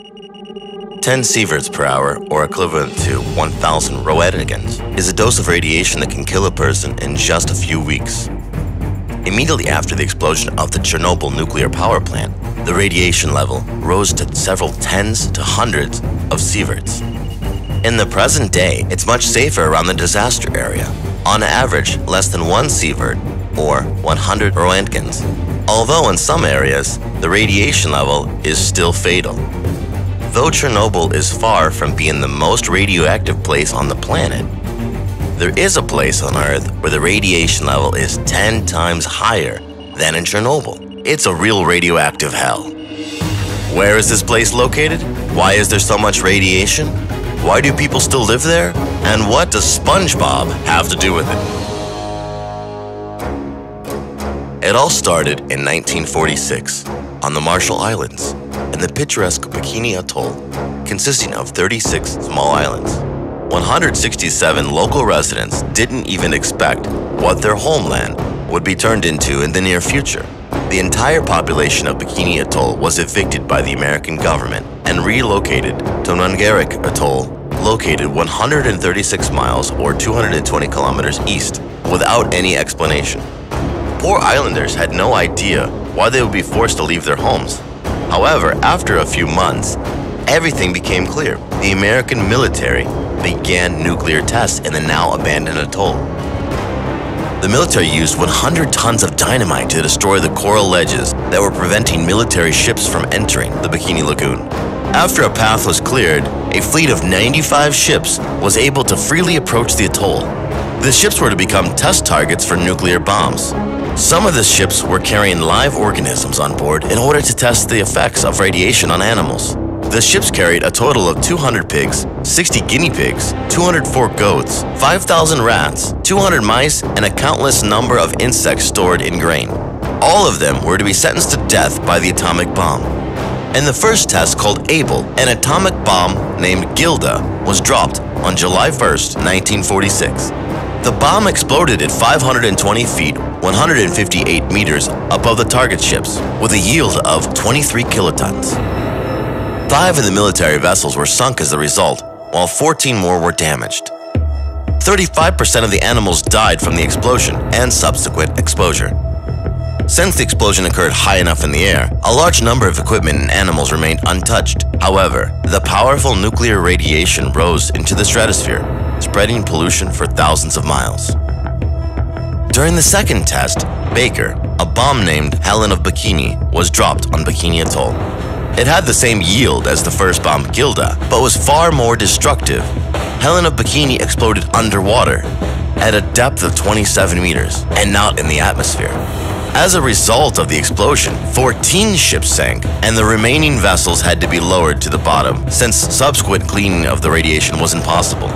10 sieverts per hour, or equivalent to 1,000 roentgens, is a dose of radiation that can kill a person in just a few weeks. Immediately after the explosion of the Chernobyl nuclear power plant, the radiation level rose to several tens to hundreds of sieverts. In the present day, it's much safer around the disaster area. On average, less than one sievert, or 100 roentgens, although in some areas, the radiation level is still fatal. Though Chernobyl is far from being the most radioactive place on the planet, there is a place on Earth where the radiation level is 10 times higher than in Chernobyl. It's a real radioactive hell. Where is this place located? Why is there so much radiation? Why do people still live there? And what does SpongeBob have to do with it? It all started in 1946 on the Marshall Islands in the picturesque Bikini Atoll, consisting of 36 small islands. 167 local residents didn't even expect what their homeland would be turned into in the near future. The entire population of Bikini Atoll was evicted by the American government and relocated to Rongerik Atoll, located 136 miles or 220 kilometers east, without any explanation. Poor islanders had no idea why they would be forced to leave their homes. However, after a few months, everything became clear. The American military began nuclear tests in the now abandoned atoll. The military used 100 tons of dynamite to destroy the coral ledges that were preventing military ships from entering the Bikini Lagoon. After a path was cleared, a fleet of 95 ships was able to freely approach the atoll. The ships were to become test targets for nuclear bombs. Some of the ships were carrying live organisms on board in order to test the effects of radiation on animals. The ships carried a total of 200 pigs, 60 guinea pigs, 204 goats, 5,000 rats, 200 mice, and a countless number of insects stored in grain. All of them were to be sentenced to death by the atomic bomb. In the first test, called Able, an atomic bomb named Gilda was dropped on July 1st, 1946. The bomb exploded at 520 feet, 158 meters above the target ships, with a yield of 23 kilotons. Five of the military vessels were sunk as a result, while 14 more were damaged. 35% of the animals died from the explosion and subsequent exposure. Since the explosion occurred high enough in the air, a large number of equipment and animals remained untouched. However, the powerful nuclear radiation rose into the stratosphere, spreading pollution for thousands of miles. During the second test, Baker, a bomb named Helen of Bikini, was dropped on Bikini Atoll. It had the same yield as the first bomb Gilda, but was far more destructive. Helen of Bikini exploded underwater at a depth of 27 meters and not in the atmosphere. As a result of the explosion, 14 ships sank, and the remaining vessels had to be lowered to the bottom since subsequent cleaning of the radiation was impossible.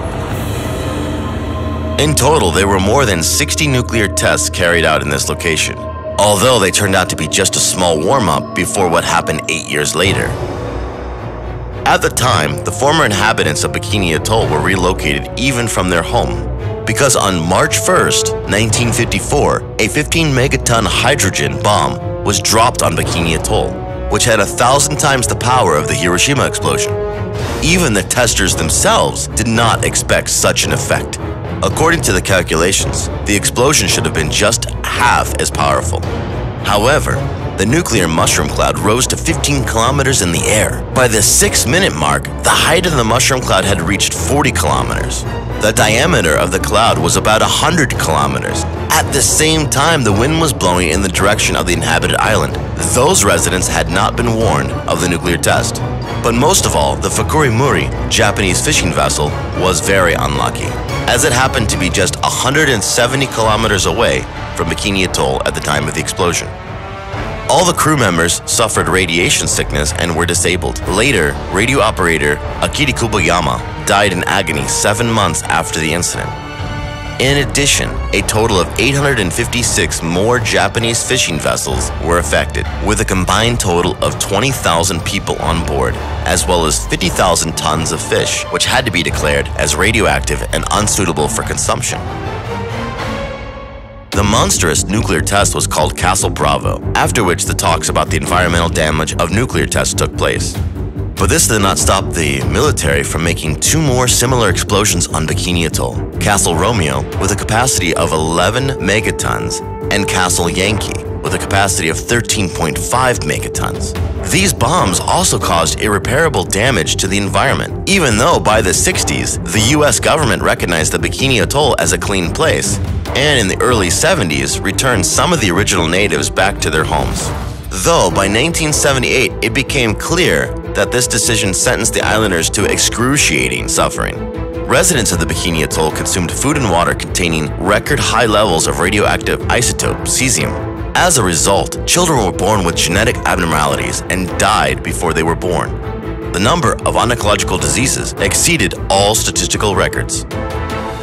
In total, there were more than 60 nuclear tests carried out in this location, although they turned out to be just a small warm up before what happened eight years later. At the time, the former inhabitants of Bikini Atoll were relocated even from their home because on March 1st, 1954, a 15 megaton hydrogen bomb was dropped on Bikini Atoll, which had a thousand times the power of the Hiroshima explosion. Even the testers themselves did not expect such an effect. According to the calculations, the explosion should have been just half as powerful. However, the nuclear mushroom cloud rose to 15 kilometers in the air. By the six minute mark, the height of the mushroom cloud had reached 40 kilometers. The diameter of the cloud was about 100 kilometers. At the same time, the wind was blowing in the direction of the inhabited island. Those residents had not been warned of the nuclear test. But most of all, the Fukuryu Maru, Japanese fishing vessel, was very unlucky, as it happened to be just 170 kilometers away from Bikini Atoll at the time of the explosion. All the crew members suffered radiation sickness and were disabled. Later, radio operator Aikichi Kuboyama died in agony seven months after the incident. In addition, a total of 856 more Japanese fishing vessels were affected, with a combined total of 20,000 people on board, as well as 50,000 tons of fish, which had to be declared as radioactive and unsuitable for consumption. The monstrous nuclear test was called Castle Bravo, after which the talks about the environmental damage of nuclear tests took place. But this did not stop the military from making two more similar explosions on Bikini Atoll Castle Romeo, with a capacity of 11 megatons, and Castle Yankee, with a capacity of 13.5 megatons. These bombs also caused irreparable damage to the environment, even though by the 60s, the US government recognized the Bikini Atoll as a clean place, and in the early 70s returned some of the original natives back to their homes. Though by 1978, it became clear that this decision sentenced the islanders to excruciating suffering. Residents of the Bikini Atoll consumed food and water containing record high levels of radioactive isotope cesium. As a result, children were born with genetic abnormalities and died before they were born. The number of oncological diseases exceeded all statistical records.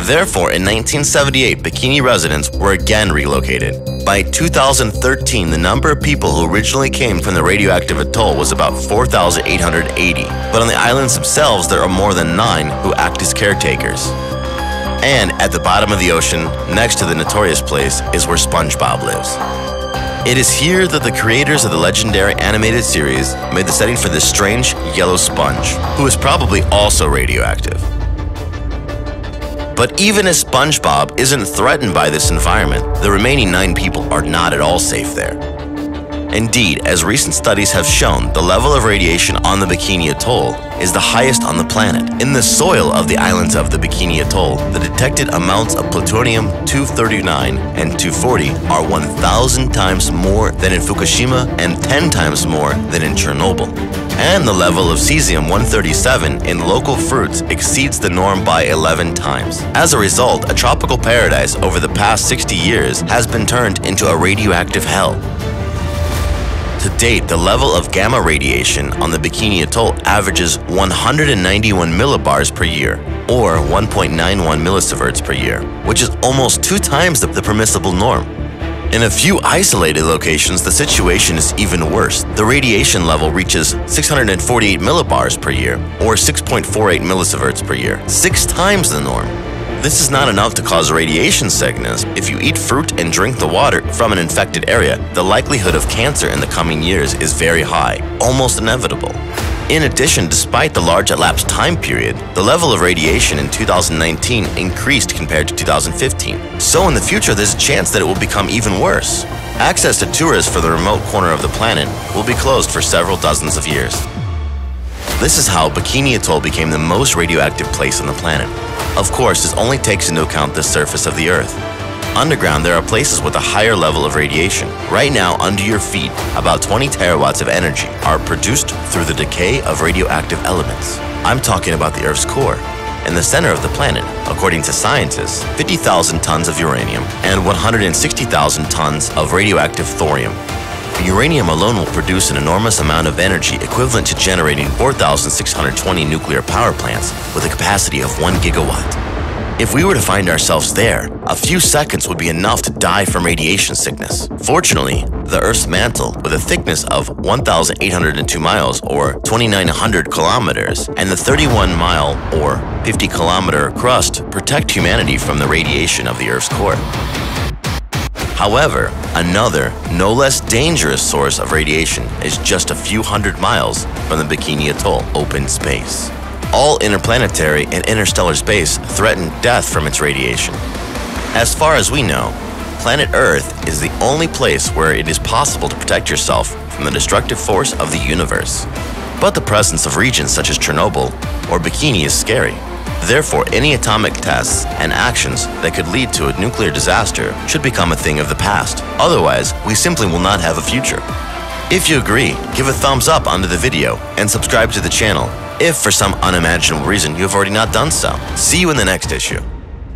Therefore, in 1978, Bikini residents were again relocated. By 2013, the number of people who originally came from the radioactive atoll was about 4,880. But on the islands themselves, there are more than nine who act as caretakers. And at the bottom of the ocean, next to the notorious place, is where SpongeBob lives. It is here that the creators of the legendary animated series made the setting for this strange yellow sponge, who is probably also radioactive. But even as SpongeBob isn't threatened by this environment, the remaining nine people are not at all safe there. Indeed, as recent studies have shown, the level of radiation on the Bikini Atoll is the highest on the planet. In the soil of the islands of the Bikini Atoll, the detected amounts of plutonium-239 and 240 are 1,000 times more than in Fukushima and 10 times more than in Chernobyl. And the level of cesium-137 in local fruits exceeds the norm by 11 times. As a result, a tropical paradise over the past 60 years has been turned into a radioactive hell. To date, the level of gamma radiation on the Bikini Atoll averages 191 millirems per year, or 1.91 millisieverts per year, which is almost two times the, the permissible norm. In a few isolated locations, the situation is even worse. The radiation level reaches 648 millirems per year, or 6.48 millisieverts per year, six times the norm. This is not enough to cause radiation sickness. If you eat fruit and drink the water from an infected area, the likelihood of cancer in the coming years is very high, almost inevitable. In addition, despite the large elapsed time period, the level of radiation in 2019 increased compared to 2015. So in the future, there's a chance that it will become even worse. Access to tourists for the remote corner of the planet will be closed for several dozens of years. This is how Bikini Atoll became the most radioactive place on the planet. Of course, this only takes into account the surface of the Earth. Underground, there are places with a higher level of radiation. Right now, under your feet, about 20 terawatts of energy are produced through the decay of radioactive elements. I'm talking about the Earth's core. In the center of the planet, according to scientists, 50,000 tons of uranium and 160,000 tons of radioactive thorium uranium alone will produce an enormous amount of energy equivalent to generating 4,620 nuclear power plants with a capacity of 1 gigawatt. If we were to find ourselves there, a few seconds would be enough to die from radiation sickness. Fortunately, the Earth's mantle, with a thickness of 1,802 miles or 2,900 kilometers, and the 31 mile or 50 kilometer crust protect humanity from the radiation of the Earth's core. However, another, no less dangerous source of radiation is just a few hundred miles from the Bikini Atoll open space. All interplanetary and interstellar space threaten death from its radiation. As far as we know, planet Earth is the only place where it is possible to protect yourself from the destructive force of the universe. But the presence of regions such as Chernobyl or Bikini is scary. Therefore, any atomic tests and actions that could lead to a nuclear disaster should become a thing of the past. Otherwise, we simply will not have a future. If you agree, give a thumbs up under the video and subscribe to the channel if for some unimaginable reason you have already not done so. See you in the next issue.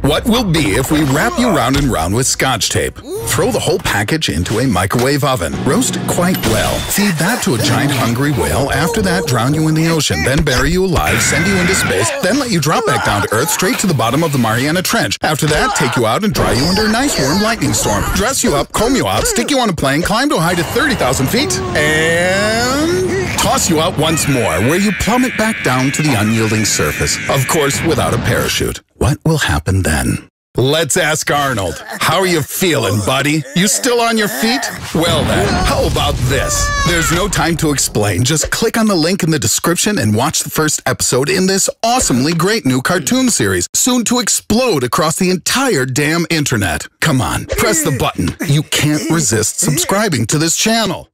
What will be if we wrap you round and round with scotch tape? Throw the whole package into a microwave oven. Roast it quite well. Feed that to a giant hungry whale. After that, drown you in the ocean. Then bury you alive, send you into space. Then let you drop back down to Earth straight to the bottom of the Mariana Trench. After that, take you out and dry you under a nice warm lightning storm. Dress you up, comb you out, stick you on a plane, climb to a height of 30,000 feet, and toss you out once more, where you plummet back down to the unyielding surface. Of course, without a parachute. What will happen then? Let's ask Arnold. How are you feeling, buddy? You still on your feet? Well then, how about this? There's no time to explain. Just click on the link in the description and watch the first episode in this awesomely great new cartoon series, soon to explode across the entire damn internet. Come on, press the button. You can't resist subscribing to this channel.